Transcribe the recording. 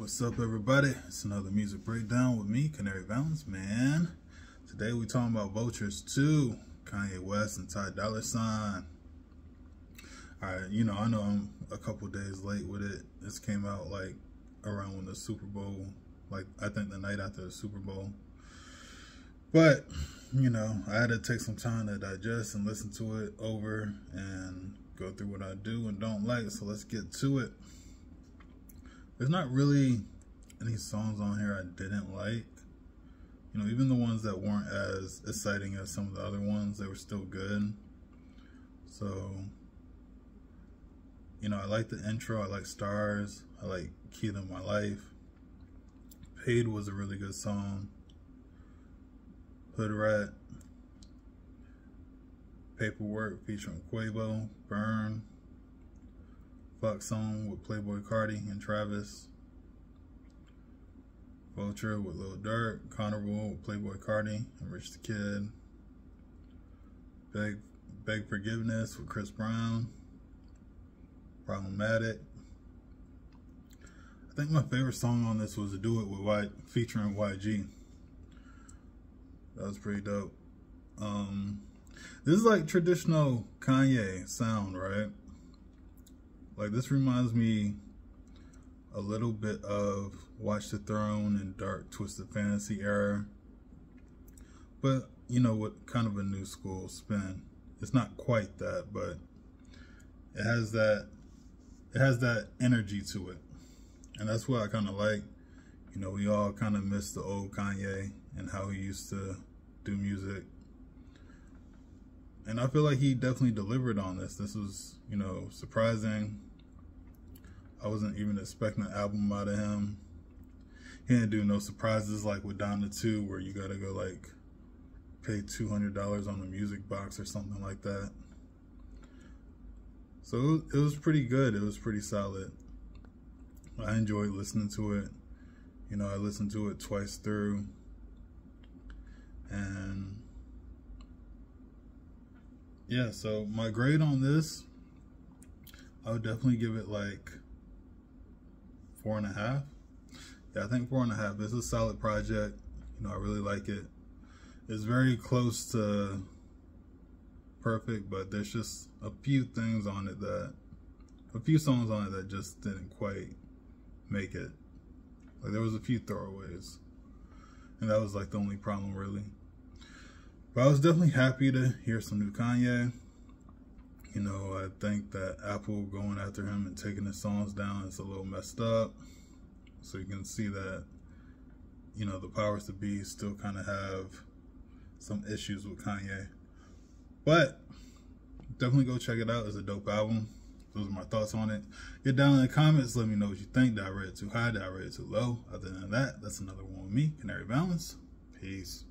What's up, everybody? It's another music breakdown with me, Canary Valens, man. Today we talking about Vultures 2, Kanye West and Ty Dolla Sign. Alright, you know, I know I'm a couple days late with it. This came out like around when the Super Bowl, like I think the night after the Super Bowl. But, you know, I had to take some time to digest and listen to it over and go through what I do and don't like. So let's get to it. There's not really any songs on here I didn't like. You know, even the ones that weren't as exciting as some of the other ones, they were still good. So, you know, I like the intro. I like Stars. I like Key to My Life. Paid was a really good song. Hood Rat. Paperwork featuring Quavo. Burn. Fuck Song with Playboi Carti and Travis. Vulture with Lil Durk. Carnival with Playboi Carti and Rich the Kid. Beg, Beg Forgiveness with Chris Brown. Problematic. I think my favorite song on this was Do It with White featuring YG. That was pretty dope. Um, this is like traditional Kanye sound, right? Like this reminds me a little bit of Watch the Throne and Dark Twisted Fantasy era. But, you know, with kind of a new school spin. It's not quite that, but it has that it has that energy to it. And that's what I kind of like. You know, we all kind of miss the old Kanye and how he used to do music. And I feel like he definitely delivered on this. This was, you know, surprising I wasn't even expecting an album out of him. He didn't do no surprises like with Donda 2 where you gotta go like pay $200 on a music box or something like that. So it was pretty good. It was pretty solid. I enjoyed listening to it. You know, I listened to it twice through. And yeah, so my grade on this, I would definitely give it like four and a half. Yeah, I think four and a half. It's a solid project. You know, I really like it. It's very close to perfect, but there's just a few things on it that, a few songs on it that just didn't quite make it. Like there was a few throwaways, and that was like the only problem really. But I was definitely happy to hear some new Kanye. You know, I think that Apple going after him and taking his songs down is a little messed up. So you can see that, you know, the powers to be still kind of have some issues with Kanye. But definitely go check it out. It's a dope album. Those are my thoughts on it. Get down in the comments. Let me know what you think. Did I it too high? Did I it too low? Other than that, that's another one with me, Canary Valens. Peace.